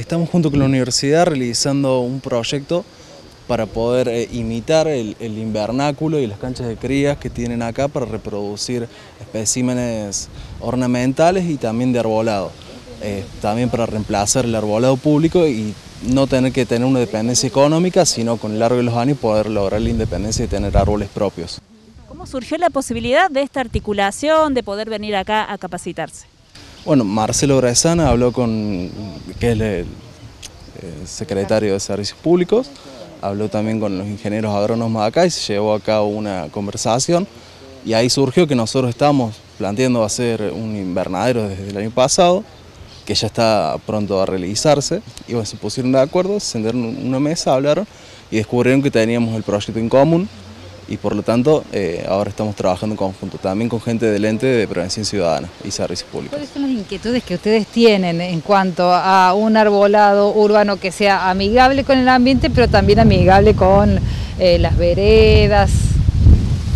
Estamos junto con la universidad realizando un proyecto para poder eh, imitar el, invernáculo y las canchas de crías que tienen acá para reproducir especímenes ornamentales y también de arbolado. Eh, también para reemplazar el arbolado público y no tener que tener una dependencia económica, sino con el largo de los años poder lograr la independencia y tener árboles propios. ¿Cómo surgió la posibilidad de esta articulación, de poder venir acá a capacitarse? Bueno, Marcelo Gresana habló con, que es el, secretario de Servicios Públicos, habló también con los ingenieros agrónomos acá y se llevó a cabo una conversación. Y ahí surgió que nosotros estamos planteando hacer un invernadero desde el año pasado, que ya está pronto a realizarse, y bueno, se pusieron de acuerdo, se sentaron una mesa, hablaron y descubrieron que teníamos el proyecto en común, y por lo tanto eh, ahora estamos trabajando en conjunto también con gente del ente de prevención ciudadana y servicios públicos. ¿Cuáles son las inquietudes que ustedes tienen en cuanto a un arbolado urbano que sea amigable con el ambiente pero también amigable con eh, las veredas?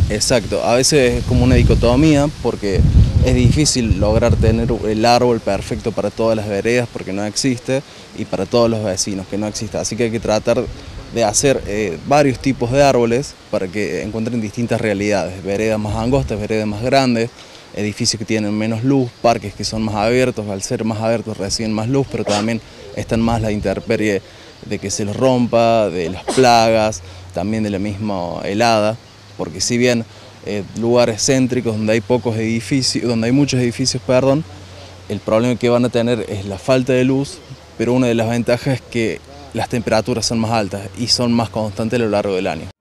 Exacto, a veces es como una dicotomía porque es difícil lograr tener el árbol perfecto para todas las veredas porque no existe y para todos los vecinos que no existe, así que hay que tratar de hacer eh, varios tipos de árboles para que encuentren distintas realidades, veredas más angostas, veredas más grandes, edificios que tienen menos luz, parques que son más abiertos, al ser más abiertos reciben más luz, pero también están más la intemperie de que se los rompa, de las plagas, también de la misma helada, porque si bien eh, lugares céntricos donde hay pocos edificios, donde hay muchos edificios, perdón, el problema que van a tener es la falta de luz, pero una de las ventajas es que las temperaturas son más altas y son más constantes a lo largo del año.